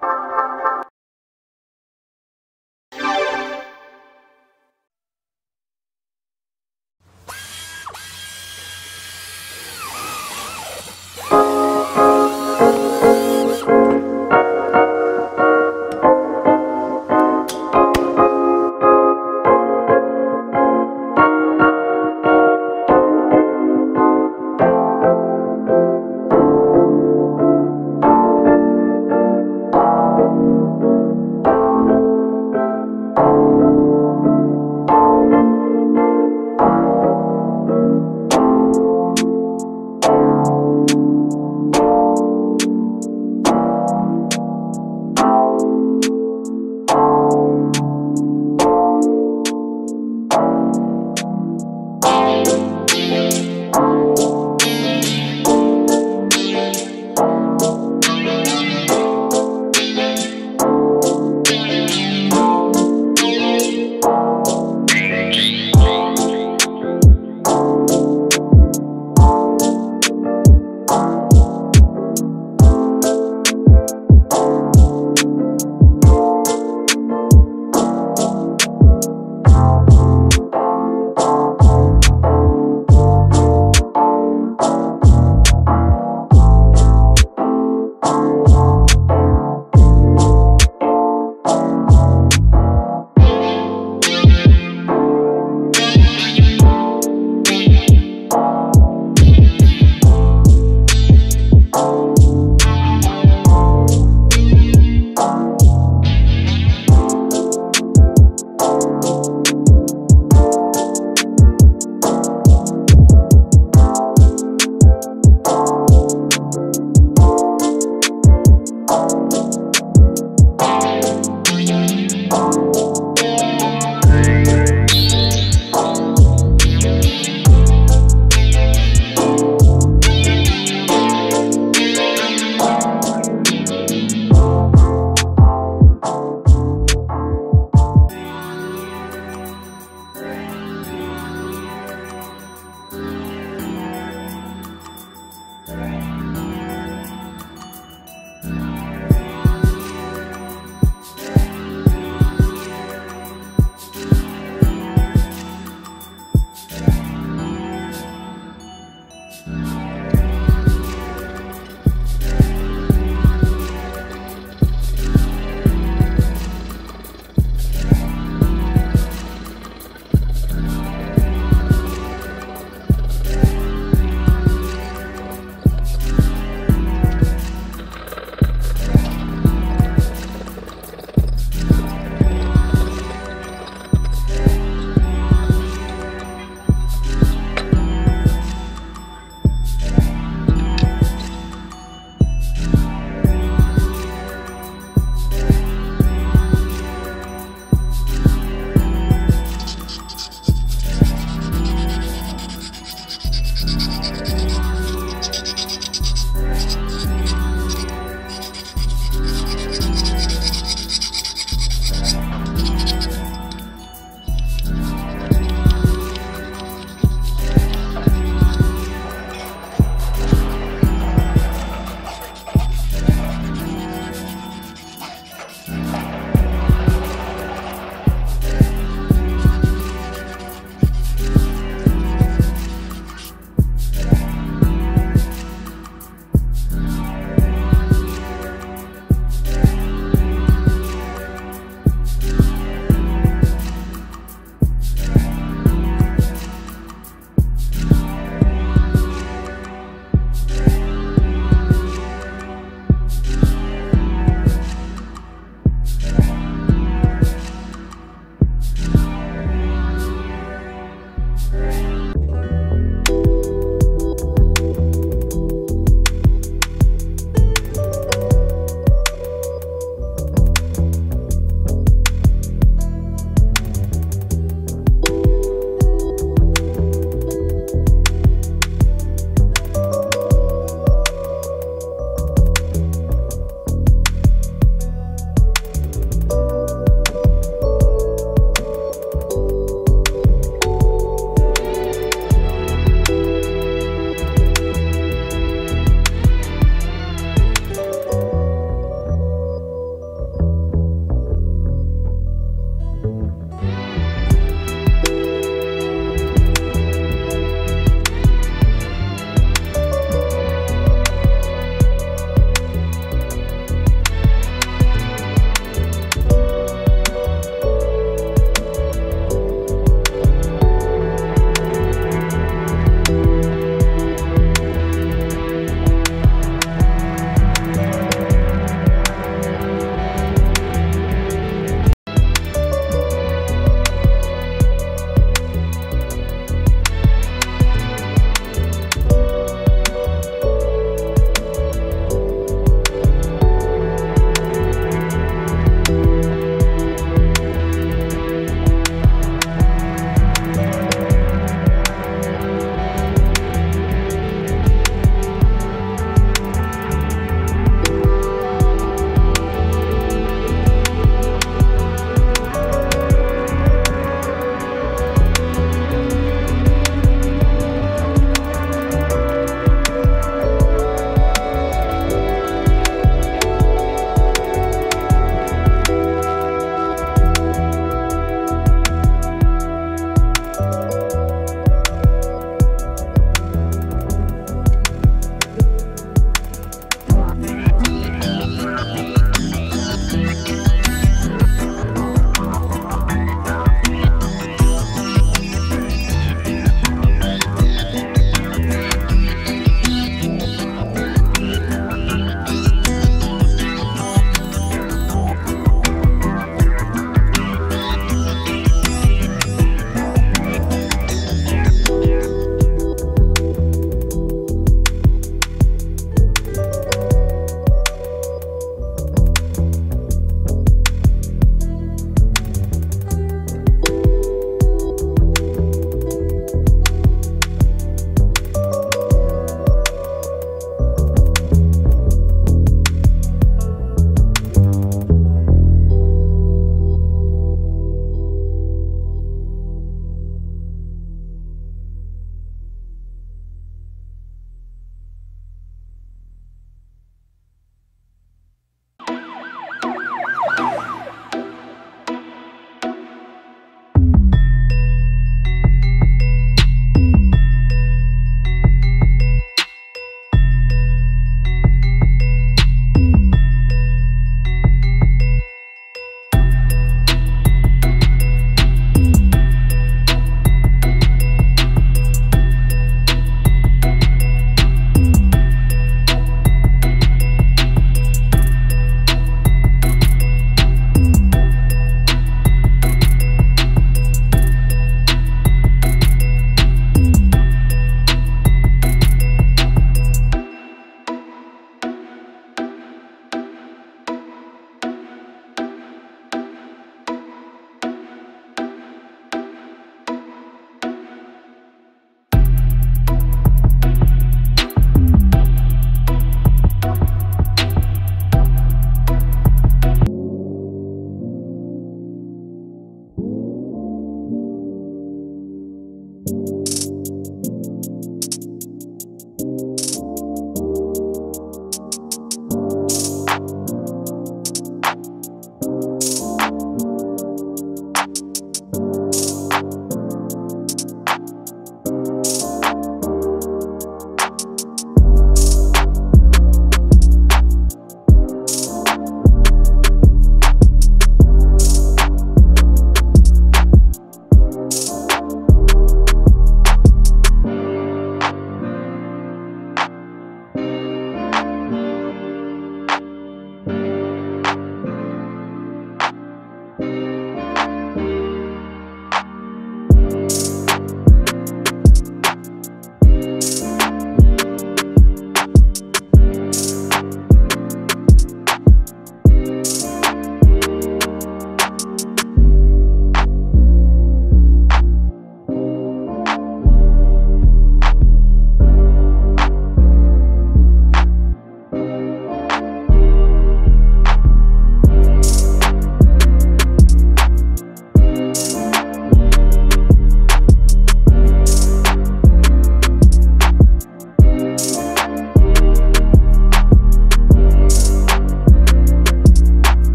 Música